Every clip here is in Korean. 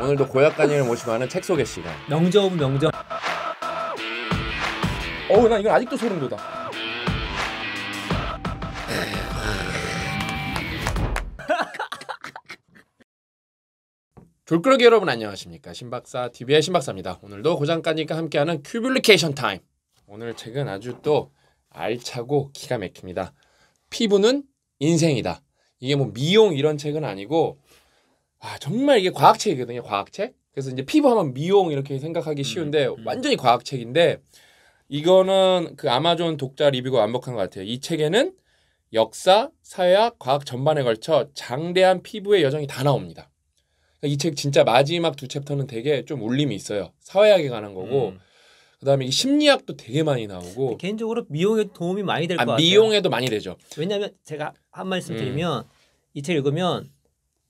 오늘도 고약간이를 모시고 하는 책 소개 시간. 명저 of 명저. 어우 나 이건 아직도 소름 돋아. 졸꾸러기 여러분 안녕하십니까 신박사 TV의 신박사입니다. 오늘도 고작가님과 함께하는 큐블리케이션 타임. 오늘 책은 아주 또 알차고 기가 막힙니다. 피부는 인생이다. 이게 뭐 미용 이런 책은 아니고 아 정말 이게 과학책이거든요. 과학책. 그래서 이제 피부하면 미용 이렇게 생각하기 쉬운데 음. 완전히 과학책인데 이거는 그 아마존 독자 리뷰가 완벽한 것 같아요. 이 책에는 역사, 사회학, 과학 전반에 걸쳐 장대한 피부의 여정이 다 나옵니다. 이 책 진짜 마지막 두 챕터는 되게 좀 울림이 있어요. 사회학에 관한 거고 음. 그다음에 이 심리학도 되게 많이 나오고 개인적으로 미용에 도움이 많이 될것 아, 같아요. 미용에도 많이 되죠. 왜냐하면 제가 한 말씀 음. 드리면 이 책 읽으면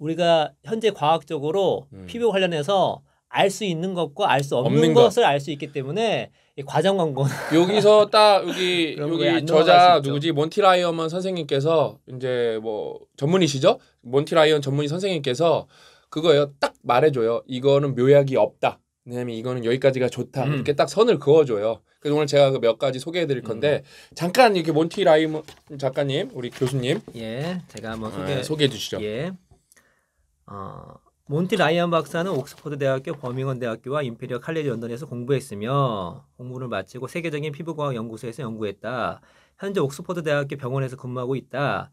우리가 현재 과학적으로 음. 피부 관련해서 알 수 있는 것과 알 수 없는, 없는 것. 것을 알 수 있기 때문에 이 과정 광고 여기서 딱 여기 여기 저자. 누구지 몬티 라이언만 선생님께서 이제 뭐 전문의시죠 몬티 라이언 전문의 선생님께서 그거예요 딱 말해줘요 이거는 묘약이 없다 왜냐면 이거는 여기까지가 좋다 음. 이렇게 딱 선을 그어줘요 그래서 오늘 제가 그 몇 가지 소개해드릴 음. 건데 잠깐 이렇게 몬티 라이언 작가님 우리 교수님 예 제가 한번 아, 소개 소개해 주시죠 예. 어, 몬티 라이언 박사는 옥스퍼드 대학교 버밍엄 대학교와 임페리얼 칼레지 런던에서 공부했으며 공부를 마치고 세계적인 피부과학 연구소에서 연구했다. 현재 옥스퍼드 대학교 병원에서 근무하고 있다.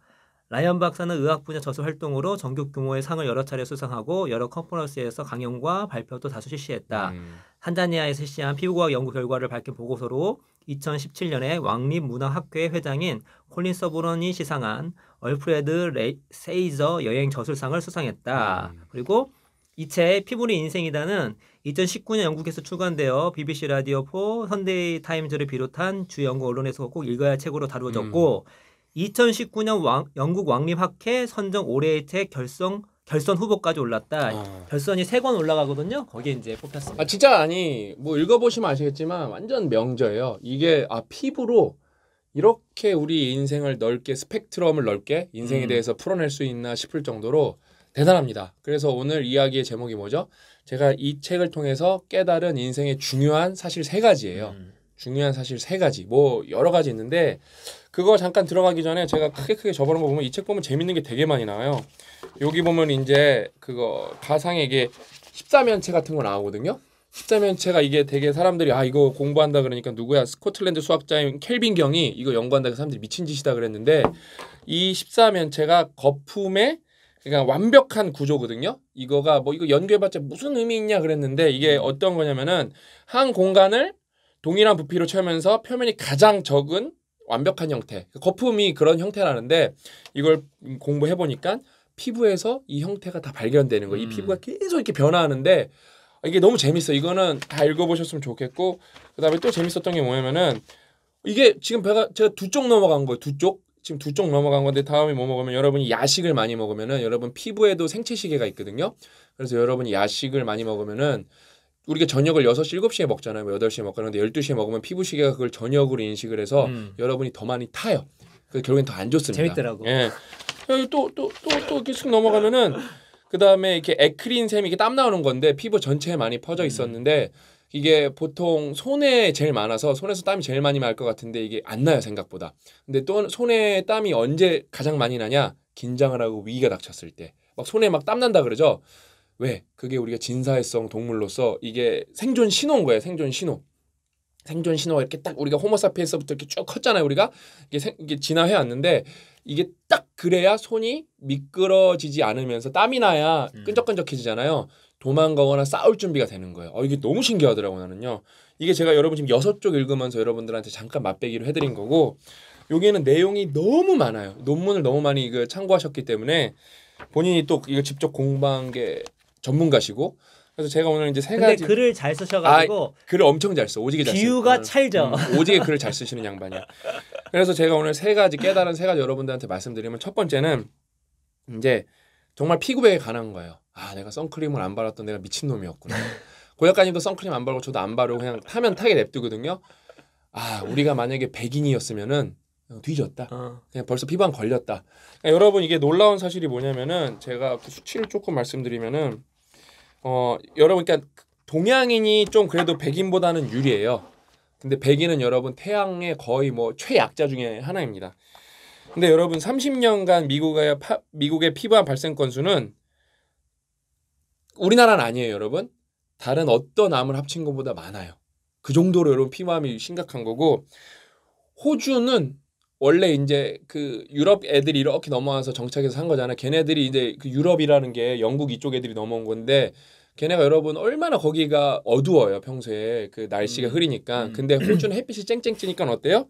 라이언 박사는 의학 분야 저술 활동으로 전국 규모의 상을 여러 차례 수상하고 여러 컨퍼런스에서 강연과 발표도 다수 실시했다. 음. 탄자니아에 실시한 피부과학 연구 결과를 밝힌 보고서로 2017년에 왕립문화학회 회장인 콜린 서브런이 시상한 얼프레드 레이, 세이저 여행 저술상을 수상했다. 음. 그리고 이 책 피부는 인생이다는 2019년 영국에서 출간되어 BBC 라디오 4, 선데이 타임즈를 비롯한 주 영국 언론에서 꼭 읽어야 할 책으로 다루어졌고 음. 2019년 왕- 영국 왕립학회 선정 올해의 책 결성 결선 후보까지 올랐다. 아. 결선이 세 권 올라가거든요. 거기에 이제 뽑혔습니다. 아 진짜 아니 뭐 읽어보시면 아시겠지만 완전 명저예요. 이게 아 피부로 이렇게 우리 인생을 넓게 스펙트럼을 넓게 인생에 음. 대해서 풀어낼 수 있나 싶을 정도로 대단합니다. 그래서 오늘 이야기의 제목이 뭐죠? 제가 이 책을 통해서 깨달은 인생의 중요한 사실 세 가지예요. 음. 중요한 사실 세 가지 뭐 여러 가지 있는데 그거 잠깐 들어가기 전에 제가 크게 크게 적어놓은 거 보면 이 책 보면 재밌는 게 되게 많이 나와요. 여기 보면 이제 그거 가상의 이게 십사면체 같은 거 나오거든요. 십사면체가 이게 되게 사람들이 아 이거 공부한다 그러니까 누구야 스코틀랜드 수학자인 켈빈 경이 이거 연구한다 그 사람들이 미친 짓이다 그랬는데 이 십사면체가 거품의 그러니까 완벽한 구조거든요. 이거가 뭐 이거 연구해봤자 무슨 의미 있냐 그랬는데 이게 어떤 거냐면은 한 공간을 동일한 부피로 채우면서 표면이 가장 적은 완벽한 형태. 거품이 그런 형태라는데 이걸 공부해 보니까 피부에서 이 형태가 다 발견되는 거예요. 이 음. 피부가 계속 이렇게 변화하는데 이게 너무 재밌어. 이거는 다 읽어보셨으면 좋겠고 그다음에 또 재밌었던 게 뭐냐면은 이게 지금 배가 제가 두 쪽 넘어간 거예요. 두 쪽. 지금 두 쪽 넘어간 건데 다음에 뭐 먹으면 여러분이 야식을 많이 먹으면은 여러분 피부에도 생체 시계가 있거든요. 그래서 여러분이 야식을 많이 먹으면은 우리가 저녁을 6시, 7시에 먹잖아요. 뭐 8시에 먹거나 근데 12시에 먹으면 피부 시계가 그걸 저녁으로 인식을 해서 음. 여러분이 더 많이 타요. 그 결국엔 더 안 좋습니다. 재밌더라고. 예. 또또 또또 이렇게 쑥 넘어가면은 그 다음에 이렇게 에크린 샘이 이게 땀 나오는 건데 피부 전체에 많이 퍼져 있었는데 이게 보통 손에 제일 많아서 손에서 땀이 제일 많이 날 것 같은데 이게 안 나요 생각보다. 근데 또 손에 땀이 언제 가장 많이 나냐? 긴장을 하고 위기가 닥쳤을 때. 막 손에 막 땀 난다 그러죠. 왜? 그게 우리가 진사회성 동물로서 이게 생존 신호인 거예요. 생존 신호. 생존 신호가 이렇게 딱 우리가 호모사피엔스부터 이렇게 쭉 컸잖아요. 우리가 이게, 생, 이게 진화해 왔는데 이게 딱 그래야 손이 미끄러지지 않으면서 땀이 나야 음. 끈적끈적해지잖아요. 도망가거나 싸울 준비가 되는 거예요. 어, 이게 너무 신기하더라고 나는요. 이게 제가 여러분 지금 여섯 쪽 읽으면서 여러분들한테 잠깐 맛배기로 해드린 거고 여기에는 내용이 너무 많아요. 논문을 너무 많이 그 참고하셨기 때문에 본인이 또 이거 직접 공부한 게 전문가시고 그래서 제가 오늘 이제 세 가지 글을 잘 쓰셔가지고 글을 엄청 잘 써. 오지게 잘 써. 비유가 음, 찰져. 음, 오지게 글을 잘 쓰시는 양반이야. 그래서 제가 오늘 세 가지 깨달은 세 가지 여러분들한테 말씀드리면 첫 번째는 이제 정말 피부에 관한 거예요. 아 내가 선크림을 안 발랐던 내가 미친 놈이었구나. 고약가님도 선크림 안 바르고 저도 안 바르고 그냥 타면 타게 냅두거든요. 아 우리가 만약에 백인이었으면은 뒤졌다. 어. 그냥 벌써 피부암 걸렸다. 그러니까 여러분 이게 놀라운 사실이 뭐냐면은 제가 그 수치를 조금 말씀드리면은 어 여러분 그러니까 동양인이 좀 그래도 백인보다는 유리해요. 근데 백인은 여러분 태양의 거의 뭐 최약자 중에 하나입니다. 근데 여러분 30년간 미국의 파, 미국의 피부암 발생 건수는 우리나라는 아니에요, 여러분. 다른 어떤 암을 합친 것보다 많아요. 그 정도로 여러분 피부암이 심각한 거고 호주는 원래 이제 그 유럽 애들이 이렇게 넘어와서 정착해서 산 거잖아. 걔네들이 이제 그 유럽이라는 게 영국 이쪽 애들이 넘어온 건데 걔네가 여러분 얼마나 거기가 어두워요 평소에 그 날씨가 음. 흐리니까. 음. 근데 호주는 햇빛이 쨍쨍 찌니까 어때요?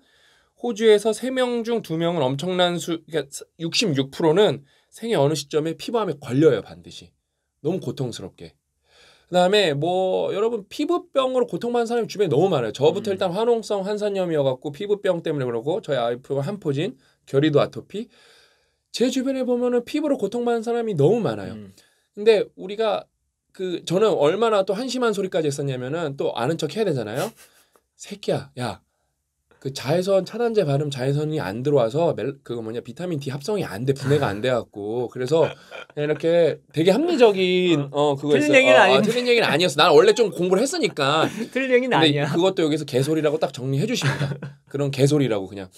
호주에서 세 명 중 두 명은 엄청난 수, 그러니까 66%는 생애 어느 시점에 피부암에 걸려요 반드시. 너무 고통스럽게. 그다음에 뭐 여러분 피부병으로 고통받는 사람이 주변에 너무 많아요. 저부터 음. 일단 화농성 한산염이어 갖고 피부병 때문에 그러고 저희 아이프가 한포진, 결이도 아토피. 제 주변에 보면은 피부로 고통받는 사람이 너무 많아요. 음. 근데 우리가 그 저는 얼마나 또 한심한 소리까지 했었냐면은 또 아는 척 해야 되잖아요. 새끼야, 야. 그 자외선 차단제 바르면 자외선이 안 들어와서 멜, 그거 뭐냐 비타민 D 합성이 안 돼 분해가 안 돼 갖고 그래서 이렇게 되게 합리적인 어 그거 틀린 얘기는 어, 어, 아닌데. 틀린 얘기는 아니었어. 난 원래 좀 공부를 했으니까. 틀린 얘기는 근데 아니야. 그것도 여기서 개소리라고 딱 정리해 주십니다. 그런 개소리라고 그냥.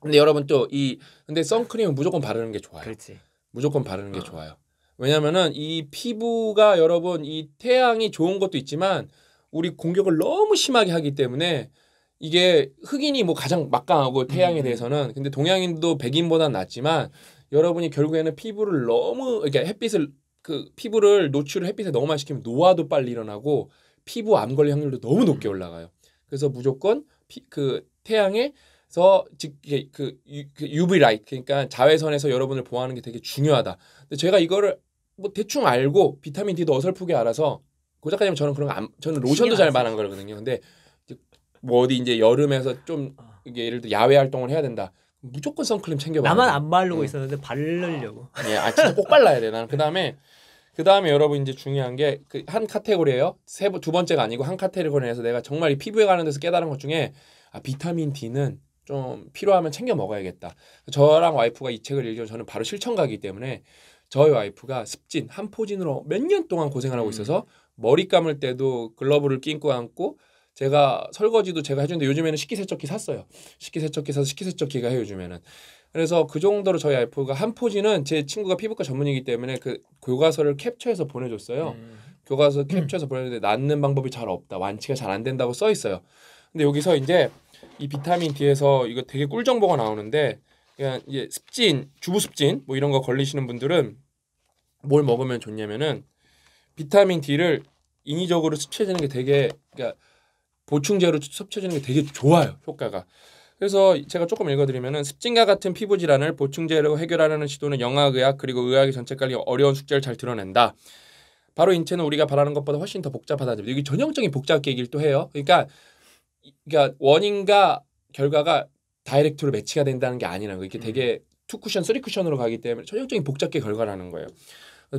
근데 여러분 또 이 근데 선크림은 무조건 바르는 게 좋아요. 그렇지. 무조건 바르는 게 어. 좋아요. 왜냐면은 이 피부가 여러분 이 태양이 좋은 것도 있지만 우리 공격을 너무 심하게 하기 때문에 이게 흑인이 뭐 가장 막강하고 태양에 음. 대해서는 근데 동양인도 백인보다 낫지만 여러분이 결국에는 피부를 너무 그러니까 햇빛을 그 피부를 노출을 햇빛에 너무 많이 시키면 노화도 빨리 일어나고 피부 암 걸릴 확률도 너무 높게 올라가요. 그래서 무조건 피, 그 태양에서 즉 이게 그, 유, 그 UV light 그러니까 자외선에서 여러분을 보호하는 게 되게 중요하다. 근데 제가 이거를 뭐 대충 알고 비타민 D도 어설프게 알아서 고작가님 저는 그런 거 안, 저는 로션도 잘안 바르는 거거든요. 근데 뭐 어디 이제 여름에서 좀 어. 이게 예를 들어 야외 활동을 해야 된다. 무조건 선크림 챙겨 봐. 나만 안 바르고 응. 있었는데 바르려고. 예, 아 진짜 꼭 발라야 돼. 나는 그다음에 그다음에 여러분 이제 중요한 게 그 한 카테고리예요. 세 두 번째가 아니고 한 카테고리에서 내가 정말 이 피부에 관련 돼서 깨달은 것 중에 아 비타민 D는 좀 필요하면 챙겨 먹어야겠다. 저랑 와이프가 이 책을 읽으면 저는 바로 실천가기 때문에 저희 와이프가 습진 한 포진으로 몇 년 동안 고생을 하고 음. 있어서 머리 감을 때도 글러브를 끼고 앉고 제가 설거지도 제가 해주는데 요즘에는 식기세척기 샀어요. 식기세척기 사서 식기세척기가 해요 요즘에는. 그래서 그 정도로 저희 와이프가 한 포지는 제 친구가 피부과 전문이기 때문에 그 교과서를 캡처해서 보내줬어요. 음. 교과서 캡처해서 보냈는데 낫는 방법이 잘 없다. 완치가 잘 안 된다고 써 있어요. 근데 여기서 이제 이 비타민 D에서 이거 되게 꿀 정보가 나오는데 그냥 이제 습진, 주부 습진 뭐 이런 거 걸리시는 분들은 뭘 먹으면 좋냐면은 비타민 D를 인위적으로 섭취해주는 게 되게 그러니까 보충제로 섭취해주는 게 되게 좋아요 효과가. 그래서 제가 조금 읽어드리면은 습진과 같은 피부 질환을 보충제로 해결하려는 시도는 영화의학 그리고 의학의 전체까지 어려운 숙제를 잘 드러낸다. 바로 인체는 우리가 바라는 것보다 훨씬 더 복잡하다. 이게 전형적인 복잡 얘기를 또 해요. 그러니까 이- 그러니까 원인과 결과가 direct로 매치가 된다는 게 아니라는 거. 이게 되게 two 쿠션, three 쿠션으로 가기 때문에 전형적인 복잡계 결과라는 거예요.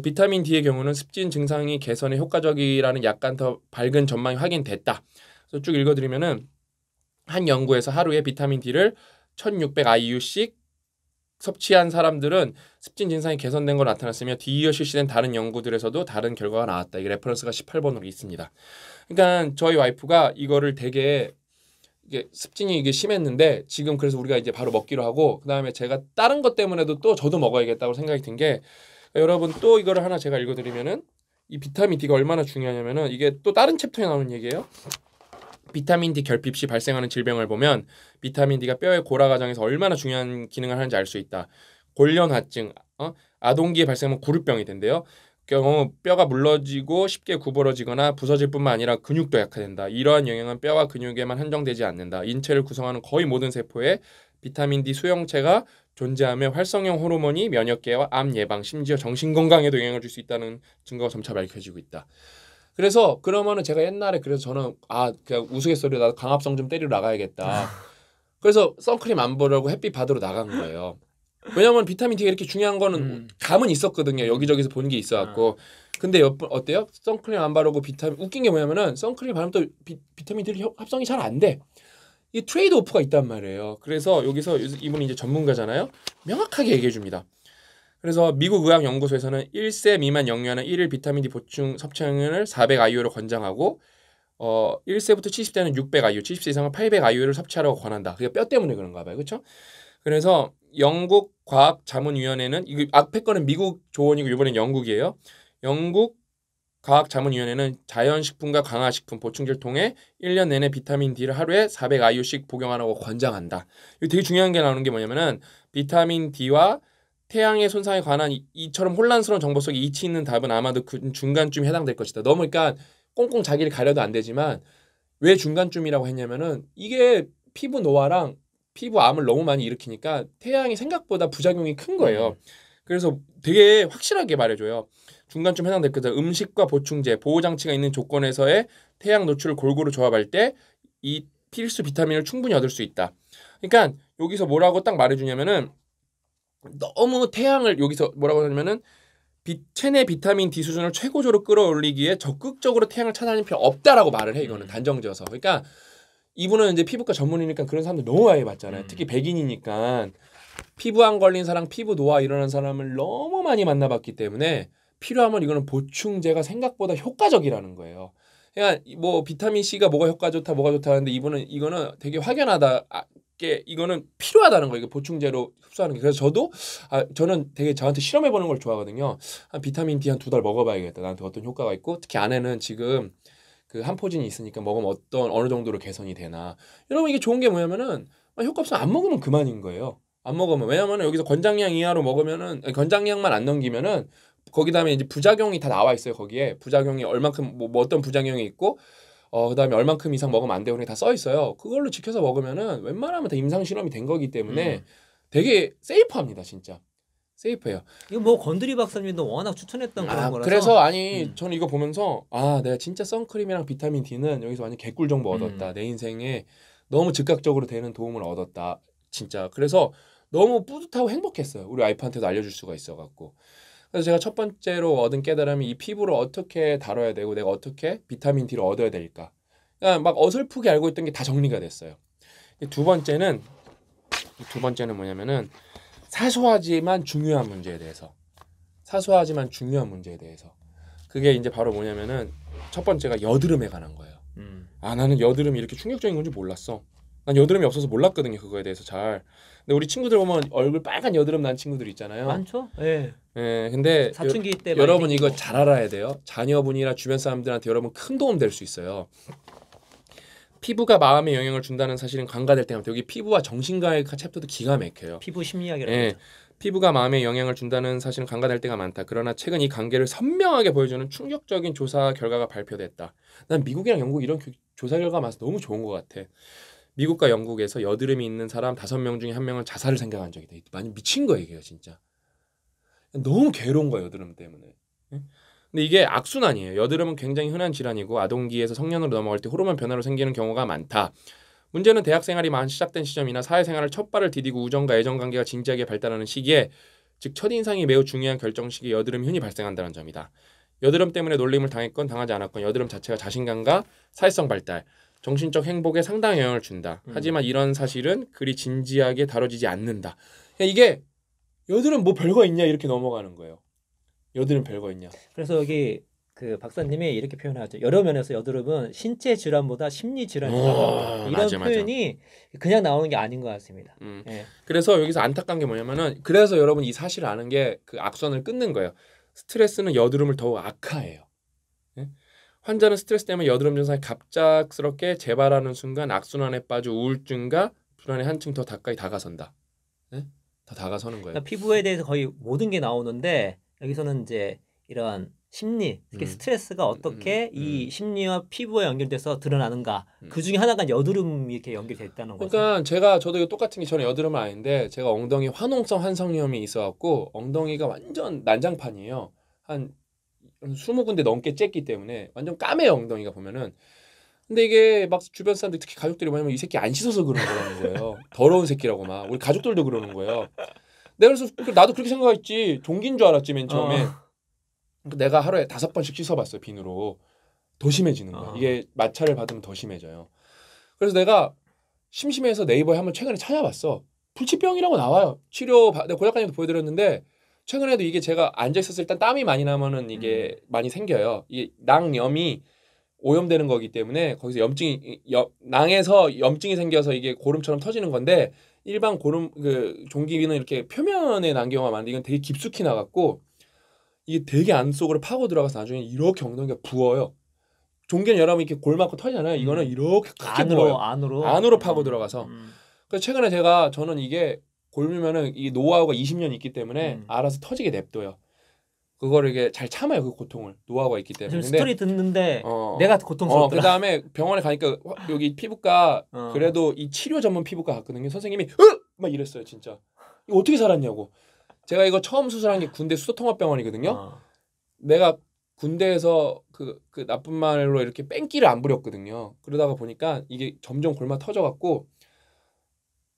비타민 D의 경우는 습진 증상이 개선에 효과적이라는 약간 더 밝은 전망이 확인됐다. 그래서 쭉 읽어드리면은 한 연구에서 하루에 비타민 D를 1,600 IU씩 섭취한 사람들은 습진 증상이 개선된 걸 나타났으며 뒤이어 실시된 다른 연구들에서도 다른 결과가 나왔다. 이게 reference가 18번으로 있습니다. 그러니까 저희 와이프가 이거를 되게 이게 습진이 이게 심했는데 지금 그래서 우리가 이제 바로 먹기로 하고 그다음에 제가 다른 것 때문에도 또 저도 먹어야겠다고 생각이 든 게 여러분 또 이거를 하나 제가 읽어드리면은 이 비타민 D가 얼마나 중요하냐면은 이게 또 다른 챕터에 나오는 얘기예요. 비타민 D 결핍 시 발생하는 질병을 보면 비타민 D가 뼈의 고라 과정에서 얼마나 중요한 기능을 하는지 알 수 있다. 골련화증, 어? 아동기에 발생하면 구루병이 된대요. 경우 뼈가 물러지고 쉽게 구부러지거나 부서질 뿐만 아니라 근육도 약화된다. 이러한 영향은 뼈와 근육에만 한정되지 않는다. 인체를 구성하는 거의 모든 세포에 비타민 D 수용체가 존재하며 활성형 호르몬이 면역계와 암 예방, 심지어 정신 건강에도 영향을 줄 수 있다는 증거가 점차 밝혀지고 있다. 그래서 그러면은 제가 옛날에 그래서 저는 아 그냥 우스갯소리로 나도 강압성 좀 때리러 나가야겠다. 그래서 선크림 안 바르고 햇빛 받으러 나간 거예요. 왜냐면 비타민 D가 이렇게 중요한 거는 음. 감은 있었거든요. 여기저기서 본 게 있어갖고. 근데 옆 어때요? 선크림 안 바르고 비타민 웃긴 게 뭐냐면은 선크림 바르면 또 비, 비타민 D 합성이 잘 안 돼. 이 trade-off가 있단 말이에요. 그래서 여기서 이분이 이제 전문가잖아요. 명확하게 얘기해 줍니다. 그래서 미국 의학 연구소에서는 1세 미만 영유아는 1일 비타민 D 보충 섭취량을 400 IU로 권장하고 어 1세부터 70대는 600 IU, 70세 이상은 800 IU를 섭취하라고 권한다. 그게 뼈 때문에 그런가 봐요. 그렇죠? 그래서 영국 과학 자문위원회는 이거 앞에 거는 미국 조언이고 이번엔 영국이에요. 영국 과학 자문위원회는 자연식품과 강화식품 보충제를 통해 1년 내내 비타민 D를 하루에 400 IU씩 복용하라고 권장한다. 이거 되게 중요한 게 나오는 게 뭐냐면은 비타민 D와 태양의 손상에 관한 이- 이처럼 혼란스러운 정보 속에 이치 있는 답은 아마도 그 중간쯤에 해당될 것이다. 너무 그러니까 꽁꽁 자기를 가려도 안 되지만 왜 중간쯤이라고 했냐면은 이게 피부 노화랑 피부 암을 너무 많이 일으키니까 태양이 생각보다 부작용이 큰 거예요. 그래서 되게 확실하게 말해줘요. 중간쯤 해당될 거다. 음식과 보충제, 보호 장치가 있는 조건에서의 태양 노출을 골고루 조합할 때 이 필수 비타민을 충분히 얻을 수 있다. 그러니까 여기서 뭐라고 딱 말해주냐면은 너무 태양을 여기서 뭐라고 하냐면은 비, 체내 비타민 D 수준을 최고조로 끌어올리기에 적극적으로 태양을 차단할 필요 없다라고 말을 해 이거는 음. 단정지어서 그러니까 이분은 이제 피부과 전문이니까 그런 사람들 너무 많이 봤잖아요 음. 특히 백인이니까 피부암 걸린 사람 피부 노화 일어난 사람을 너무 많이 만나봤기 때문에 필요하면 이거는 보충제가 생각보다 효과적이라는 거예요 그러니까 뭐 비타민 C가 뭐가 효과 좋다 뭐가 좋다 하는데 이분은 이거는 되게 확연하다 아, 게 이거는 필요하다는 거예요. 보충제로 흡수하는 게. 그래서 저도 아 저는 되게 저한테 실험해 보는 걸 좋아하거든요. 한 비타민 D 한 두 달 먹어봐야겠다. 나한테 어떤 효과가 있고 특히 아내는 지금 그 한포진이 있으니까 먹으면 어떤 어느 정도로 개선이 되나. 여러분 이게 좋은 게 뭐냐면은 아, 효과 없으면 안 먹으면 그만인 거예요. 안 먹으면 왜냐면은 여기서 권장량 이하로 먹으면은 권장량만 안 넘기면은 거기 다음에 이제 부작용이 다 나와 있어요 거기에 부작용이 얼만큼 뭐, 뭐 어떤 부작용이 있고 어 그다음에 얼만큼 이상 먹으면 안 되고 다써 있어요. 그걸로 지켜서 먹으면은 웬만하면 다 임상 실험이 된 거기 때문에 음. 되게 세이프합니다 진짜 세이프해요. 이거 뭐 건드리 박사님도 워낙 추천했던 그런 아, 거라서. 그래서 아니 음. 저는 이거 보면서 아 내가 진짜 선크림이랑 비타민 D는 여기서 완전 개꿀 정보 음. 얻었다. 내 인생에 너무 즉각적으로 되는 도움을 얻었다. 진짜 그래서 너무 뿌듯하고 행복했어요. 우리 와이프한테도 알려줄 수가 있어갖고. 그래서 제가 첫 번째로 얻은 깨달음이 이 피부를 어떻게 다뤄야 되고 내가 어떻게 비타민 D를 얻어야 될까. 그러니까 막 어설프게 알고 있던 게 다 정리가 됐어요. 이두 번째는 이두 번째는 뭐냐면은 사소하지만 중요한 문제에 대해서 사소하지만 중요한 문제에 대해서 그게 이제 바로 뭐냐면은 첫 번째가 여드름에 관한 거예요. 음. 아 나는 여드름이 이렇게 충격적인 건지 몰랐어. 난 여드름이 없어서 몰랐거든요 그거에 대해서 잘. 근데 우리 친구들 보면 얼굴 빨간 여드름 난 친구들 있잖아요. 많죠? 예. 예, 근데 사춘기 때 여, 많이 여러분. 이거 잘 알아야 돼요. 자녀분이나 주변 사람들한테 여러분 큰 도움 될 수 있어요. 피부가 마음에 영향을 준다는 사실은 관가될 때마다 여기 피부와 정신과의 챕터도 기가 막혀요. 피부 심리학이라고 예. 하죠. 피부가 마음에 영향을 준다는 사실은 간과될 때가 많다. 그러나 최근 이 관계를 선명하게 보여주는 충격적인 조사 결과가 발표됐다. 난 미국이랑 영국 이런 교- 조사 결과 많아서 너무 좋은 것 같아. 미국과 영국에서 여드름이 있는 사람 다섯 명 중에 한 명은 자살을 생각한 적이 돼. 많이 미친 거예요, 이게 진짜. 너무 괴로운 거예요, 여드름 때문에. 예? 근데 이게 악순환이에요. 여드름은 굉장히 흔한 질환이고 아동기에서 성년으로 넘어갈 때 호르몬 변화로 생기는 경우가 많다. 문제는 대학 생활이 만 시작된 시점이나 사회생활을 첫 발을 디디고 우정과 애정 관계가 진지하게 발달하는 시기에 즉 첫인상이 매우 중요한 결정 시기에 여드름이 흔히 발생한다는 점이다. 여드름 때문에 놀림을 당했건 당하지 않았건 여드름 자체가 자신감과 사회성 발달, 정신적 행복에 상당한 영향을 준다. 음. 하지만 이런 사실은 그리 진지하게 다뤄지지 않는다. 그러니까 이게 여드름 뭐 별거 있냐 이렇게 넘어가는 거예요. 여드름 별거 있냐. 그래서 여기 그 박사님이 이렇게 표현하죠. 여러 면에서 여드름은 신체 질환보다 심리 질환이다. 어, 이런 맞아, 맞아. 표현이 그냥 나오는 게 아닌 것 같습니다. 음. 예. 그래서 여기서 안타까운 게 뭐냐면은 그래서 여러분 이 사실을 아는 게 그 악선을 끊는 거예요. 스트레스는 여드름을 더욱 악화해요. 예? 환자는 스트레스 때문에 여드름 증상이 갑작스럽게 재발하는 순간 악순환에 빠져 우울증과 불안에 한층 더 가까이 다가선다. 예? 더 다가서는 거예요. 그러니까 피부에 대해서 거의 모든 게 나오는데 여기서는 이제 이런 심리, 특히 음. 스트레스가 어떻게 음, 이 음. 심리와 피부에 연결돼서 드러나는가. 음. 그 중에 하나가 여드름이 이렇게 연결돼 있다는 거죠. 그러니까 제가 저도 이거 똑같은 게 저는 여드름은 아닌데 제가 엉덩이 화농성 한성염이 있어갖고 엉덩이가 완전 난장판이에요. 한 20군데 넘게 쬐기 때문에 완전 까매요 엉덩이가 보면은. 근데 이게 막 주변 사람들 특히 가족들이 뭐냐면 이 새끼 안 씻어서 그런 거라는 거예요. 더러운 새끼라고 막 우리 가족들도 그러는 거예요. 내가 그래서 그- 나도 그렇게 생각했지 동기인 줄 알았지 맨 처음에. 어. 그러니까 내가 하루에 다섯 번씩 씻어봤어요 비누로 더 심해지는 거야 어. 이게 마찰을 받으면 더 심해져요 그래서 내가 심심해서 네이버에 한번 최근에 찾아봤어 불치병이라고 나와요 치료 내가 고작가님도 보여드렸는데 최근에도 이게 제가 앉아 있었을 때 땀이 많이 나면은 이게 많이 생겨요. 이게 낭염이 오염되는 거기 때문에 거기서 염증이 여, 낭에서 염증이 생겨서 이게 고름처럼 터지는 건데 일반 고름 그 종기는 이렇게 표면에 난 경우가 많은데 이건 되게 깊숙이 나갔고 이게 되게 안쪽으로 파고 들어가서 나중에 이렇게 엉덩이가 부어요. 종기는 여러분 이렇게 골 맞고 터지잖아요. 이거는 이렇게 크게 안으로 부어요. 안으로 안으로 파고 들어가서. 음. 그래서 최근에 제가 저는 이게 골면은 이 노하우가 20년 있기 때문에 음. 알아서 터지게 냅둬요. 그거를 이게 잘 참아요 그 고통을 노하우가 있기 때문에. 지금 스토리 듣는데 어, 내가 어 고통스럽더라. 그다음에 병원에 가니까 화- 여기 피부과 어. 그래도 이 치료 전문 피부과 갔거든요. 선생님이 으막 이랬어요 진짜. 이거 어떻게 살았냐고. 제가 이거 처음 수술한 게 군대 수도통합병원이거든요. 어. 내가 군대에서 그, 그 나쁜 말로 이렇게 뺑기를 안 부렸거든요. 그러다가 보니까 이게 점점 골마 터져갖고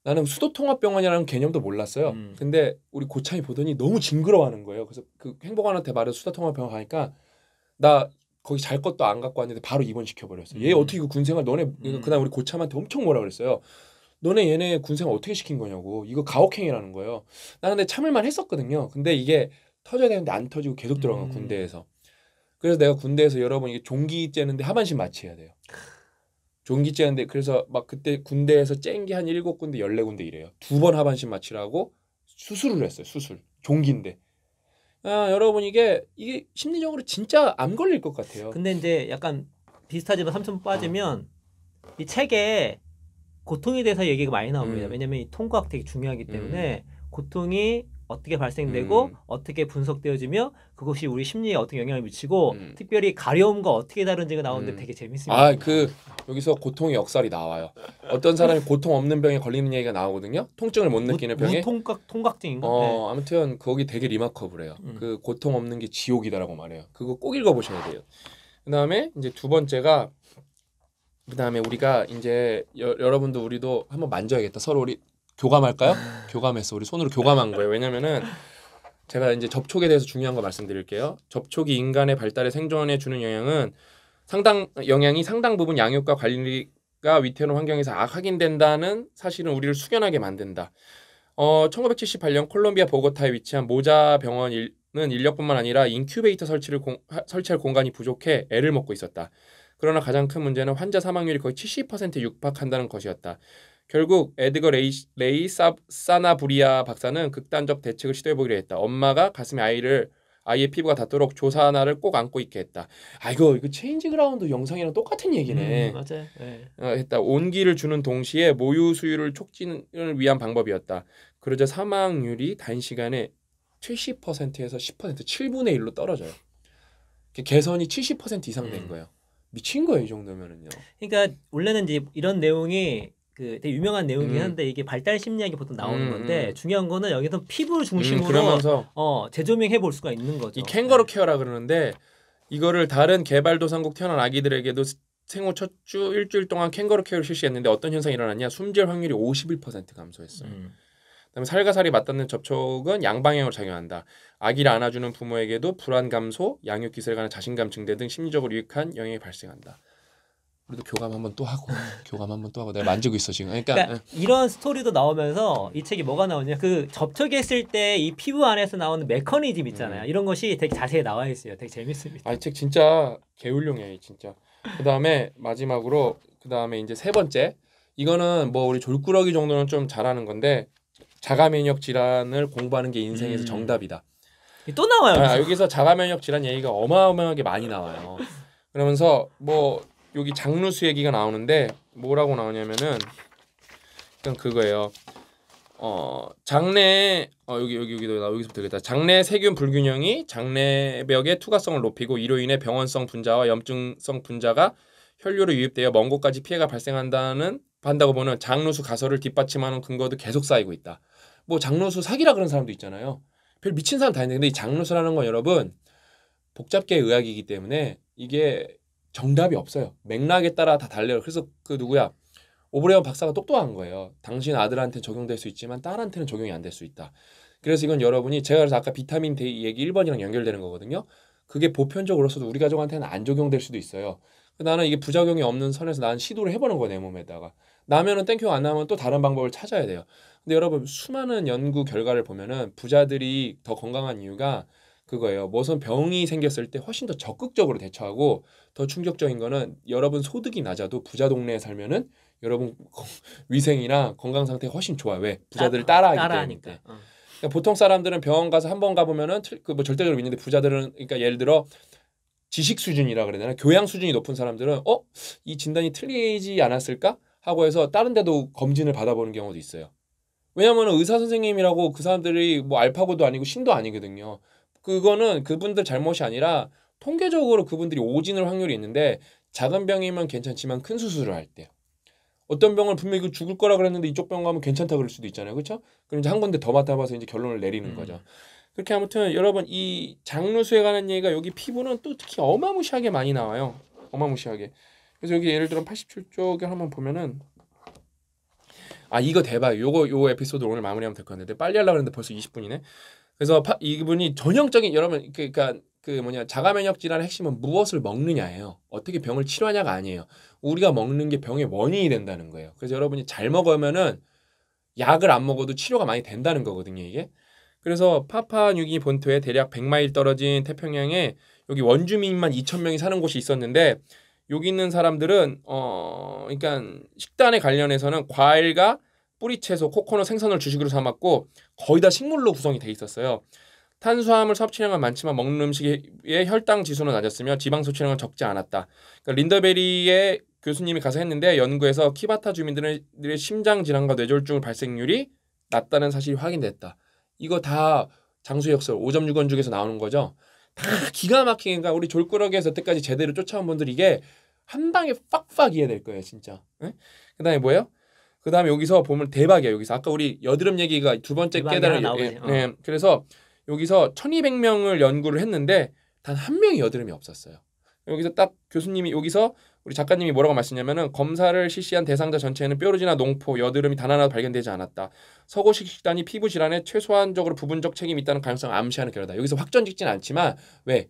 나는 수도통합병원이라는 개념도 몰랐어요. 음. 근데 우리 고참이 보더니 너무 징그러워하는 거예요. 그래서 그 행복한한테 말해서 수도통합병원 가니까 나 거기 잘 것도 안 갖고 왔는데 바로 입원시켜버렸어. 얘 음. 어떻게 그 군생활 너네 음. 그다음 우리 고참한테 엄청 뭐라 그랬어요. 너네 얘네 군생활 어떻게 시킨 거냐고. 이거 가혹행위라는 거예요. 나는 근데 참을만 했었거든요. 근데 이게 터져야 되는데 안 터지고 계속 들어간 음. 군대에서. 그래서 내가 군대에서 여러분 이게 종기 째는데 하반신 마취해야 돼요. 종기 째는데 그래서 막 그때 군대에서 짠게한 일곱 군데 열네 군데 이래요. 두 번 하반신 마취라고 수술을 했어요. 수술 종기인데. 아 여러분 이게 이게 심리적으로 진짜 암 걸릴 것 같아요. 근데 이제 약간 비슷하지만 삼천 빠지면 이 책에 고통에 대해서 얘기가 많이 나옵니다. 음. 왜냐면 이 통과학 되게 중요하기 때문에 고통이 어떻게 발생되고 음. 어떻게 분석되어지며 그것이 우리 심리에 어떻게 영향을 미치고 음. 특별히 가려움과 어떻게 다른지가 나오는데 음. 되게 재밌습니다. 아 그 여기서 고통의 역설이 나와요. 어떤 사람이 고통 없는 병에 걸리는 얘기가 나오거든요. 통증을 못 느끼는 무, 병에. 무통각 통각증인가? 네. 어 아무튼 거기 되게 리마커블해요. 음. 그 고통 없는 게 지옥이다라고 말해요. 그거 꼭 읽어보셔야 돼요. 그다음에 이제 두 번째가 그다음에 우리가 이제 여, 여러분도 우리도 한번 만져야겠다. 서로 우리 교감할까요? 교감했어. 우리 손으로 교감한 거예요. 왜냐면은 제가 이제 접촉에 대해서 중요한 거 말씀드릴게요. 접촉이 인간의 발달에 생존에 주는 영향은 상당 영향이 상당 부분 양육과 관리가 위태로운 환경에서 악 확인된다는 사실은 우리를 숙연하게 만든다. 어, 1978년 콜롬비아 보고타에 위치한 모자 병원은 인력뿐만 아니라 인큐베이터 설치를 공, 하- 설치할 공간이 부족해 애를 먹고 있었다. 그러나 가장 큰 문제는 환자 사망률이 거의 70%에 육박한다는 것이었다. 결국 에드거 레이, 레이 사, 사나부리아 박사는 극단적 대책을 시도해보기로 했다. 엄마가 가슴에 아이를 아이의 피부가 닿도록 조산아를 꼭 안고 있게 했다. 아 이거 이거 체인지 그라운드 영상이랑 똑같은 얘기네. 음, 맞아요. 네. 어, 했다. 온기를 주는 동시에 모유 수유를 촉진을 위한 방법이었다. 그러자 사망률이 단시간에 70%에서 10% 7분의 1로 떨어져요. 개선이 70% 이상 된 음. 거예요. 미친 거예요, 이 정도면은요. 그러니까 원래는 이제 이런 내용이 그 되게 유명한 내용이긴 음. 한데 이게 발달 심리학이 보통 나오는 음, 건데 음. 중요한 거는 여기서 피부를 중심으로 음, 그러면서 어 재조명해 볼 수가 있는 거죠. 이 캥거루 케어라 그러는데 이거를 다른 개발도상국 태어난 아기들에게도 생후 첫 주 일주일 동안 캥거루 케어를 실시했는데 어떤 현상이 일어났냐? 숨질 확률이 51% 감소했어요. 음. 그다음에 살가살이 맞닿는 접촉은 양방향으로 작용한다. 아기를 안아주는 부모에게도 불안 감소, 양육 기술에 관한 자신감 증대 등 심리적으로 유익한 영향이 발생한다. 우리도 교감 한번 또 하고 교감 한번 또 하고 내가 만지고 있어 지금. 그러니까, 그러니까 이런 스토리도 나오면서 이 책이 뭐가 나오냐 그 접촉했을 때 이 피부 안에서 나오는 메커니즘 있잖아요. 음. 이런 것이 되게 자세히 나와 있어요. 되게 재밌습니다. 아이 책 진짜 개울용이에요 진짜. 그 다음에 마지막으로 그 다음에 이제 세 번째 이거는 뭐 우리 졸꾸러기 정도는 좀 잘하는 건데 자가 면역 질환을 공부하는 게 인생에서 음. 정답이다. 또 나와요. 아, 여기서 자가 면역 질환 얘기가 어마어마하게 많이 나와요. 그러면서 뭐 여기 장루수 얘기가 나오는데 뭐라고 나오냐면은 일단 그거예요. 어 장내 어 여기 여기 여기도 나 여기서 되겠다. 장내 세균 불균형이 장내벽의 투과성을 높이고 이로 인해 병원성 분자와 염증성 분자가 혈류로 유입되어 먼 곳까지 피해가 발생한다는 한다고 보는 장루수 가설을 뒷받침하는 근거도 계속 쌓이고 있다. 뭐 장루수 사기라 그런 사람도 있잖아요. 별 미친 사람 다 있는데 이 장루수라는 건 여러분 복잡계의 의학이기 때문에 이게 정답이 없어요. 맥락에 따라 다 달려요. 그래서 그 누구야 오브레온 박사가 똑똑한 거예요. 당신 아들한테 적용될 수 있지만 딸한테는 적용이 안 될 수 있다. 그래서 이건 여러분이 제가 그래서 아까 비타민 D 얘기 1번이랑 연결되는 거거든요. 그게 보편적으로서도 우리 가족한테는 안 적용될 수도 있어요. 나는 이게 부작용이 없는 선에서 나는 시도를 해보는 거야 내 몸에다가 나면은 thank you 안 나면 또 다른 방법을 찾아야 돼요. 근데 여러분 수많은 연구 결과를 보면은 부자들이 더 건강한 이유가 그거예요. 무슨 병이 생겼을 때 훨씬 더 적극적으로 대처하고 더 충격적인 거는 여러분 소득이 낮아도 부자 동네에 살면은 여러분 위생이나 건강 상태가 훨씬 좋아요. 왜? 부자들을 따라하기 때문에. 따라하니까. 어. 그러니까 보통 사람들은 병원 가서 한 번 가보면은 그뭐 절대적으로 믿는데 부자들은 그러니까 예를 들어 지식 수준이라 그래야 되나 교양 수준이 높은 사람들은 어 이 진단이 틀리지 않았을까 하고 해서 다른 데도 검진을 받아보는 경우도 있어요. 왜냐하면 의사 선생님이라고 그 사람들이 뭐 알파고도 아니고 신도 아니거든요. 그거는 그분들 잘못이 아니라 통계적으로 그분들이 오진을 확률이 있는데 작은 병이면 괜찮지만 큰 수술을 할 때. 어떤 병을 분명히 이거 죽을 거라 그랬는데 이쪽 병 가면 괜찮다 그럴 수도 있잖아요. 그렇죠? 그럼 이제 한 군데 더 맡아봐서 이제 결론을 내리는 음. 거죠. 그렇게 아무튼 여러분 이 장루수에 관한 얘기가 여기 피부는 또 특히 어마무시하게 많이 나와요. 어마무시하게. 그래서 여기 예를 들어 87쪽에 한번 보면은 아 이거 대박. 요거 요 에피소드 오늘 마무리하면 될 것 같은데 빨리 하려고 했는데 벌써 20분이네. 그래서 파, 이분이 전형적인 여러분 그러니까 그 뭐냐 자가 면역 질환의 핵심은 무엇을 먹느냐예요. 어떻게 병을 치료하냐가 아니에요. 우리가 먹는 게 병의 원인이 된다는 거예요. 그래서 여러분이 잘 먹으면은 약을 안 먹어도 치료가 많이 된다는 거거든요, 이게. 그래서 파파뉴기 본토에 대략 100마일 떨어진 태평양에 여기 원주민만 2,000명이 사는 곳이 있었는데 여기 있는 사람들은 어 그러니까 식단에 관련해서는 과일과 뿌리채소, 코코넛 생선을 주식으로 삼았고 거의 다 식물로 구성이 돼 있었어요. 탄수화물 섭취량은 많지만 먹는 음식의 혈당 지수는 낮았으며 지방 섭취량은 적지 않았다. 그러니까 린더베리의 교수님이 가서 했는데 연구에서 키바타 주민들의 심장 질환과 뇌졸중 발생률이 낮다는 사실이 확인됐다. 이거 다 장수역설 5.6원 중에서 나오는 거죠. 다 기가 막히게 그러니까 우리 졸꾸러기에서 여태까지 제대로 쫓아온 분들 이게 한 방에 빡빡 이해될 거예요, 진짜. 응? 그다음에 뭐예요? 그 다음에 여기서 보면 대박이야. 여기서 아까 우리 여드름 얘기가 두 번째 그 깨달은 예, 나오지. 예. 그래서 여기서 1200명을 연구를 했는데 단 한 명이 여드름이 없었어요. 여기서 딱 교수님이 여기서 우리 작가님이 뭐라고 말씀냐면은 검사를 실시한 대상자 전체에는 뾰루지나 농포, 여드름이 단 하나도 발견되지 않았다. 서구식 식단이 피부 질환에 최소한적으로 부분적 책임이 있다는 가능성을 암시하는 결과다. 여기서 확정 짓진 않지만 왜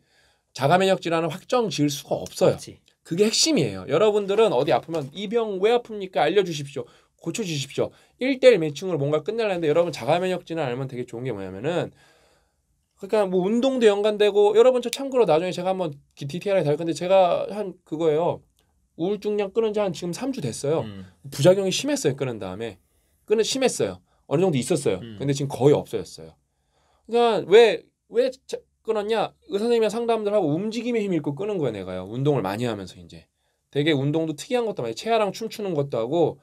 자가 면역 질환은 확정 지을 수가 없어요. 없지. 그게 핵심이에요. 여러분들은 어디 아프면 이 병 왜 아픕니까? 알려 주십시오. 고쳐주십시오. 1대1 매칭으로 뭔가 끝내려는데 여러분 자가 면역 질환 알면 되게 좋은 게 뭐냐면은 그러니까 뭐 운동도 연관되고 여러분 저 참고로 나중에 제가 한번 기- 디테일하게 다룰 건데 제가 한 그거예요. 우울증약 끊은 지 한 지금 3주 됐어요. 음. 부작용이 심했어요. 끊은 다음에 끊은 심했어요. 어느 정도 있었어요. 음. 근데 지금 거의 없어졌어요. 그러니까 왜 왜 끊었냐? 의사 선생님이랑 상담들 하고 움직임의 힘 잃고 끊은 거야 내가요. 운동을 많이 하면서 이제 되게 운동도 특이한 것도 많이 체아랑 춤추는 것도 하고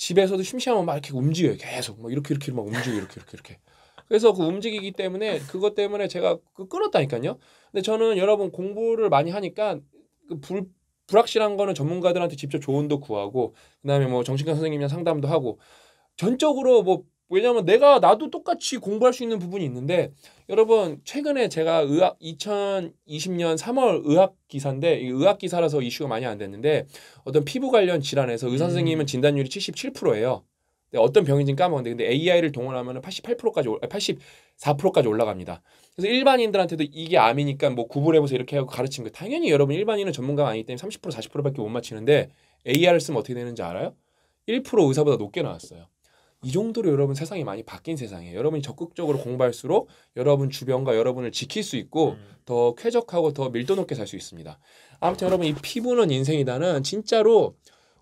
집에서도 심심하면 막 이렇게 움직여요. 계속 막 이렇게 이렇게 막 움직여 이렇게 이렇게 이렇게. 그래서 그 움직이기 때문에 그것 때문에 제가 그 끊었다니까요. 근데 저는 여러분 공부를 많이 하니까 그 불, 불확실한 거는 전문가들한테 직접 조언도 구하고 그다음에 뭐 정신과 선생님이랑 상담도 하고 전적으로 뭐 왜냐면 내가 나도 똑같이 공부할 수 있는 부분이 있는데 여러분 최근에 제가 의학 2020년 3월 의학 기사인데 이 의학 기사라서 이슈가 많이 안 됐는데 어떤 피부 관련 질환에서 의사 음. 선생님은 진단율이 77%예요. 어떤 병인지는 까먹었는데 근데 AI를 동원하면 88%까지 84%까지 올라갑니다. 그래서 일반인들한테도 이게 암이니까 뭐 구분해보세요 이렇게 하고 가르친 거 당연히 여러분 일반인은 전문가가 아니기 때문에 30% 40%밖에 못 맞히는데 AI를 쓰면 어떻게 되는지 알아요? 1% 의사보다 높게 나왔어요. 이 정도로 여러분 세상이 많이 바뀐 세상이에요. 여러분이 적극적으로 공부할수록 여러분 주변과 여러분을 지킬 수 있고 음. 더 쾌적하고 더 밀도 높게 살 수 있습니다. 아무튼 여러분 이 피부는 인생이다는 진짜로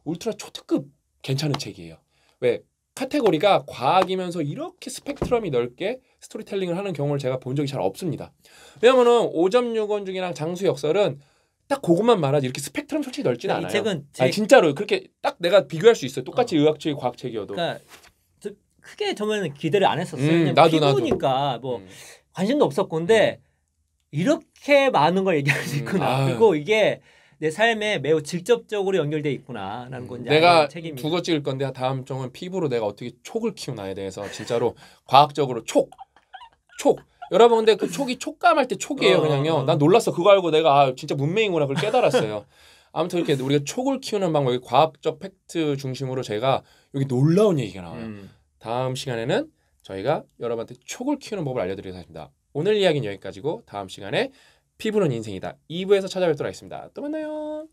울트라 초특급 괜찮은 책이에요. 왜 카테고리가 과학이면서 이렇게 스펙트럼이 넓게 스토리텔링을 하는 경우를 제가 본 적이 잘 없습니다. 왜냐면은 5.6원 중이랑 장수 역설은 딱 그것만 말하지 이렇게 스펙트럼 솔직히 넓진 이 않아요. 책은 제, 아니, 진짜로 그렇게 딱 내가 비교할 수 있어요. 똑같이 의학책이 과학책이어도. 그러니까 저- 크게 저는 기대를 안 했었어요. 음, 나도. 피부니까 뭐 음. 관심도 없었고 근데 이렇게 많은 걸 얘기할 수 음, 있구나. 그리고 이게 내 삶에 매우 직접적으로 연결돼 있구나라는 건 이제 내가 알는 책입니다. 두거 찍을 건데 다음 정은 피부로 내가 어떻게 촉을 키우나에 대해서 진짜로 과학적으로 촉, 촉. 여러분 근데 그 촉이 촉감할 때 촉이에요 어, 그냥요. 어. 난 놀랐어 그거 알고 내가 아, 진짜 문맹이구나 그걸 깨달았어요. 아무튼 이렇게 우리가 촉을 키우는 방법이 과학적 팩트 중심으로 제가 여기 놀라운 얘기가 나와요. 음. 다음 시간에는 저희가 여러분한테 촉을 키우는 법을 알려드리겠습니다. 오늘 이야기는 여기까지고 다음 시간에 피부는 인생이다 2부에서 찾아뵙도록 하겠습니다. 또 만나요.